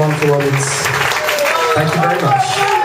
on for. Thank you very much.